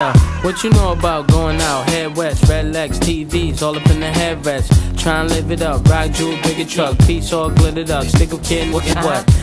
What you know about going out? Head west, red legs, TVs, all up in the headrest. Try and live it up, ride jewel, bigger truck, piece all glittered up, stick a kid, what? what?